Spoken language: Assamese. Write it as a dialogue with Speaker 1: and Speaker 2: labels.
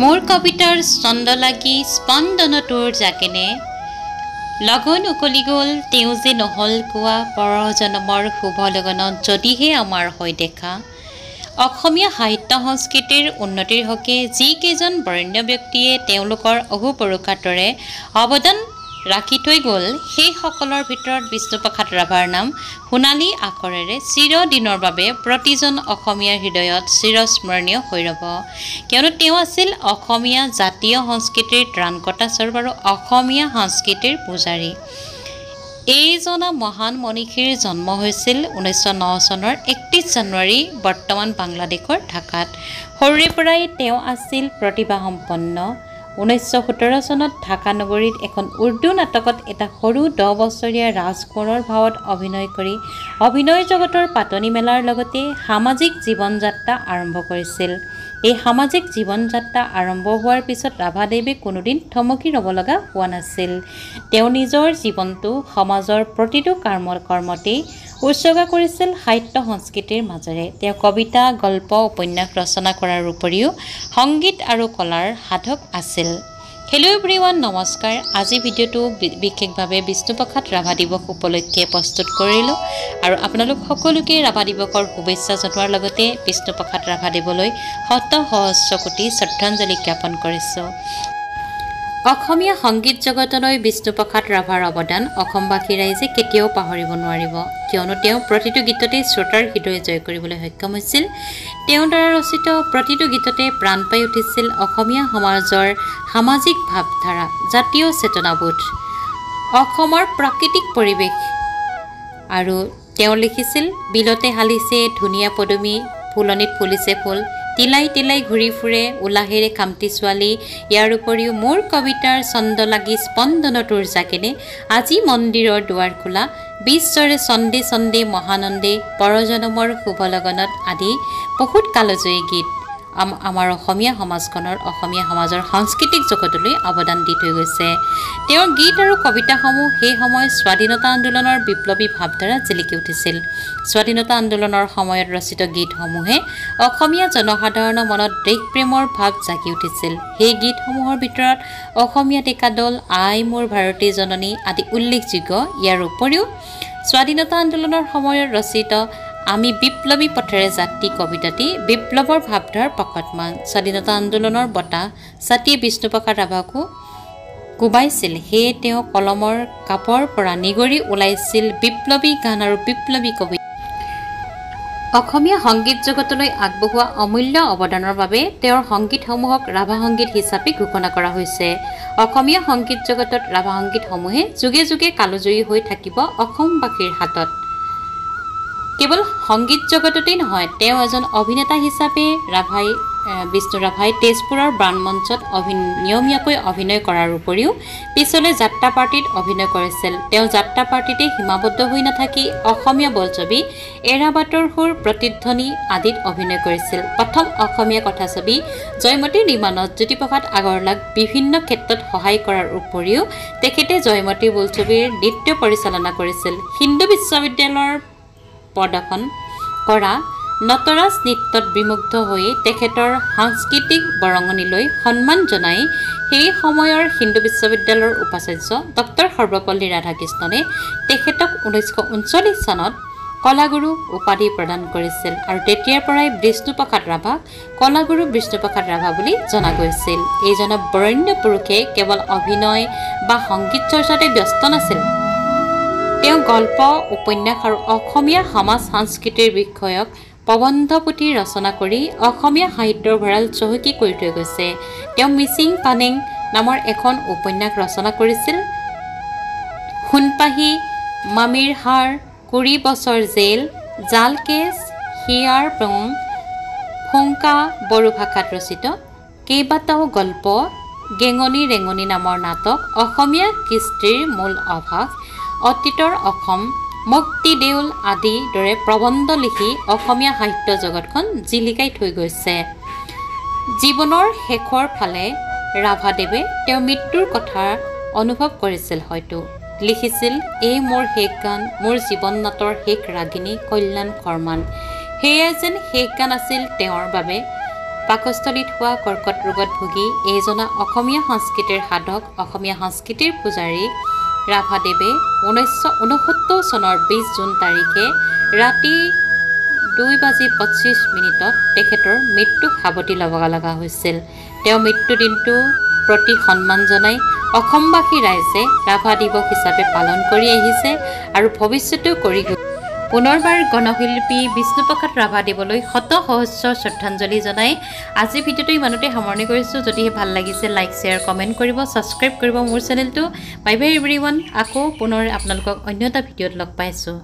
Speaker 1: মোৰ কবিতাৰ ছন্দ লাগি স্পন্দনটোৰ জাকেনে লগন উকলি গ'ল তেওঁ যে নহ'ল কোৱা পৰজনমৰ শুভ লগনত যদিহে আমাৰ হৈ দেখা। অসমীয়া সাহিত্য সংস্কৃতিৰ উন্নতিৰ হকে যিকেইজন বৰেণ্য ব্যক্তিয়ে তেওঁলোকৰ অহুপৰুষাৰ দৰে অৱদান ৰাখি থৈ গ'ল সেইসকলৰ ভিতৰত বিষ্ণুপ্ৰসাদ ৰাভাৰ নাম সোণালী আখৰেৰে চিৰদিনৰ বাবে প্ৰতিজন অসমীয়াৰ হৃদয়ত চিৰস্মৰণীয় হৈ ৰ'ব। কিয়নো তেওঁ আছিল অসমীয়া জাতীয় সংস্কৃতিৰ ত্ৰাণকৰ্তা স্বৰূপ আৰু অসমীয়া সংস্কৃতিৰ পূজাৰী। এইজনা মহান মনীষীৰ জন্ম হৈছিল ঊনৈছশ ন চনৰ একত্ৰিছ জানুৱাৰী বৰ্তমান বাংলাদেশৰ ঢাকাত। সৰুৰে পৰাই তেওঁ আছিল প্ৰতিভাসম্পন্ন। ঊনৈছশ সোতৰ চনত ঢাকা নগৰীত এখন উৰ্দু নাটকত এটা সৰু দহ বছৰীয়া ৰাজকোঁৱৰৰ ভাৱত অভিনয় কৰি অভিনয় জগতৰ পাতনি মেলাৰ লগতে সামাজিক জীৱন যাত্ৰা আৰম্ভ কৰিছিল। এই সামাজিক জীৱন যাত্ৰা আৰম্ভ হোৱাৰ পিছত ৰাভাদেৱে কোনোদিন থমকি ৰ'ব লগা হোৱা নাছিল। তেওঁ নিজৰ জীৱনটো সমাজৰ প্ৰতিটো কৰ্ম কৰ্মতেই উৎসৰ্গা কৰিছিল সাহিত্য সংস্কৃতিৰ মাজেৰে। তেওঁ কবিতা গল্প উপন্যাস ৰচনা কৰাৰ উপৰিও সংগীত আৰু কলাৰ সাধক আছিল। হেল্ল' এভৰি ওৱান নমস্কাৰ। আজি ভিডিঅ'টো বিশেষভাৱে বিষ্ণুপ্ৰসাদ ৰাভা দিৱস উপলক্ষে প্ৰস্তুত কৰিলোঁ আৰু আপোনালোক সকলোকে ৰাভা দিৱসৰ শুভেচ্ছা জনোৱাৰ লগতে বিষ্ণুপ্ৰসাদ ৰাভাদেৱলৈ শত সহস্ৰ কোটি শ্ৰদ্ধাঞ্জলি জ্ঞাপন কৰিছোঁ। অসমীয়া সংগীত জগতলৈ বিষ্ণুপ্ৰসাদ ৰাভাৰ অৱদান অসমবাসী ৰাইজে কেতিয়াও পাহৰিব নোৱাৰিব। কিয়নো তেওঁ প্ৰতিটো গীততেই শ্ৰোতাৰ হৃদয় জয় কৰিবলৈ সক্ষম হৈছিল। তেওঁৰ দ্বাৰা ৰচিত প্ৰতিটো গীততে প্ৰাণ পাই উঠিছিল অসমীয়া সমাজৰ সামাজিক ভাৱধাৰা জাতীয় চেতনাবোধ অসমৰ প্ৰাকৃতিক পৰিৱেশ আৰু তেওঁ লিখিছিল বিলতে হালিছে ধুনীয়া পদুমী ফুলনিত ফুলিছে ফুল। তিলাই তিলাই ঘূৰি ফুৰে উলাহেৰে কামটি ছোৱালী। ইয়াৰ উপৰিও মোৰ কবিতাৰ ছন্দ লাগি স্পন্দনটোৰ জাকেনে আজি মন্দিৰৰ দুৱাৰ খোলা। বিশ্বৰে চন্দে চন্দে মহানন্দে পৰজনমৰ শুভ লগনত আদি বহুত কালজয়ী গীত। আমাৰ অসমীয়া সমাজখনৰ অসমীয়া সমাজৰ সাংস্কৃতিক জগতলৈ অৱদান দি থৈ গৈছে। তেওঁৰ গীত আৰু কবিতাসমূহ সেই সময়ত স্বাধীনতা আন্দোলনৰ বিপ্লৱী ভাৱধাৰা জিলিকি উঠিছিল। স্বাধীনতা আন্দোলনৰ সময়ত ৰচিত গীতসমূহে অসমীয়া জনসাধাৰণৰ মনত দেশপ্ৰেমৰ ভাৱ জাগি উঠিছিল। সেই গীতসমূহৰ ভিতৰত অসমীয়া ডেকা দল আই মোৰ ভাৰতী জননী আদি উল্লেখযোগ্য। ইয়াৰ উপৰিও স্বাধীনতা আন্দোলনৰ সময়ত ৰচিত আমি বিপ্লৱী পথেৰে জাতি কবিতাটি বিপ্লৱৰ ভাৱধাৰ প্ৰকটমান স্বাধীনতা আন্দোলনৰ বঁটা জাতিয়ে বিষ্ণুপ্ৰসাদ ৰাভাকো কোবাইছিল সেয়ে তেওঁ কলমৰ কাপৰ পৰা নিগৰি ওলাইছিল বিপ্লৱী গান আৰু বিপ্লৱী কবিতা অসমীয়া সংগীত জগতলৈ আগবঢ়োৱা অমূল্য অৱদানৰ বাবে তেওঁৰ সংগীতসমূহক ৰাভা সংগীত হিচাপে ঘোষণা কৰা হৈছে। অসমীয়া সংগীত জগতত ৰাভা সংগীতসমূহে যুগে যুগে কালজয়ী হৈ থাকিব অসমবাসীৰ হাতত। কেৱল সংগীত জগততেই নহয় তেওঁ এজন অভিনেতা হিচাপে ৰাভাই বিষ্ণু ৰাভাই তেজপুৰৰ ব্ৰাণমঞ্চত অভি নিয়মীয়াকৈ অভিনয় কৰাৰ উপৰিও পিছলৈ যাত্ৰা পাৰ্টিত অভিনয় কৰিছিল। তেওঁ যাত্ৰা পাৰ্টিতে সীমাবদ্ধ হৈ নাথাকি অসমীয়া বোলছবি এৰাবাটৰ সুৰ প্ৰতিধ্বনি আদিত অভিনয় কৰিছিল। প্ৰথম অসমীয়া কথাছবি জয়মতীৰ নিৰ্মাণত জ্যোতিপ্ৰসাদ আগৰৱালাক বিভিন্ন ক্ষেত্ৰত সহায় কৰাৰ উপৰিও তেখেতে জয়মতী বোলছবিৰ নৃত্য পৰিচালনা কৰিছিল। হিন্দু বিশ্ববিদ্যালয়ৰ প্ৰদৰ্শন কৰা। নটৰাজ নৃত্যত বিমুগ্ধ হৈ তেখেতৰ সাংস্কৃতিক বৰঙণিলৈ সন্মান জনাই সেই সময়ৰ হিন্দু বিশ্ববিদ্যালয়ৰ উপাচাৰ্য ডক্টৰ সৰ্বপল্লী ৰাধাকৃষ্ণনে তেখেতক ঊনৈছশ ঊনচল্লিছ চনত কলাগুৰু উপাধি প্ৰদান কৰিছিল আৰু তেতিয়াৰ পৰাই বিষ্ণুপ্ৰসাদ ৰাভাক কলাগুৰু বিষ্ণুপ্ৰসাদ ৰাভা বুলি জনা গৈছিল। এইজনে বৰেণ্য পুৰুষে কেৱল অভিনয় বা সংগীত চৰ্চাতে ব্যস্ত নাছিল। তেওঁ গল্প উপন্যাস আৰু অসমীয়া সমাজ সংস্কৃতিৰ বিষয়ক প্ৰবন্ধ পুথি ৰচনা কৰি অসমীয়া সাহিত্যৰ ভঁৰাল চহকী কৰি থৈ গৈছে। তেওঁ মিচিং পানেং নামৰ এখন উপন্যাস ৰচনা কৰিছিল। সোণপাহি মামিৰ হাৰ কুৰি বছৰ জেল জাল কেচ হিয়াৰ পং ফোংকা বড়ো ভাষাত ৰচিত। কেইবাটাও গল্প গেঙনি ৰেঙনি নামৰ নাটক অসমীয়া কৃষ্টিৰ মূল আভাস অতীতৰ অসম মুক্তি দেউল আদিৰ দৰে প্ৰবন্ধ লিখি অসমীয়া সাহিত্য জগতখন জিলিকাই থৈ গৈছে। জীৱনৰ শেষৰ ফালে ৰাভাদেৱে তেওঁৰ মৃত্যুৰ কথা অনুভৱ কৰিছিল হয়তো। লিখিছিল এই মোৰ শেষ গান মোৰ জীৱন নাটৰ শেষ ৰাগিনী কল্যাণ শৰ্মান সেয়াই যেন শেষ গান আছিল তেওঁৰ বাবে পাকস্থলীত হোৱা কৰ্কট ৰোগত ভুগি এইজনা অসমীয়া সংস্কৃতিৰ সাধক অসমীয়া সংস্কৃতিৰ পূজাৰী ৰাভাদেৱে ঊনৈছশ ঊনসত্তৰ চনৰ বিছ জুন তাৰিখে ৰাতি দুই বাজি পঁচিছ মিনিটত তেখেতৰ মৃত্যুক সাৱটি ল'ব লগা হৈছিল। তেওঁ মৃত্যু দিনটো প্ৰতি সন্মান জনাই অসমবাসী ৰাইজে ৰাভা দিৱস হিচাপে পালন কৰি আহিছে আৰু ভৱিষ্যতেও কৰি পুনৰবাৰ গণশিল্পী বিষ্ণুপ্ৰসাদ ৰাভাদেৱলৈ শত সহস্ৰ শ্ৰদ্ধাঞ্জলি জনাই আজিৰ ভিডিঅ'টো ইমানতে সামৰণি কৰিছোঁ। যদিহে ভাল লাগিছে লাইক শ্বেয়াৰ কমেণ্ট কৰিব ছাবস্ক্ৰাইব কৰিব মোৰ চেনেলটো। বাই বাই এভৰি ওৱান আকৌ পুনৰ আপোনালোকক অন্য এটা ভিডিঅ'ত লগ পাইছোঁ।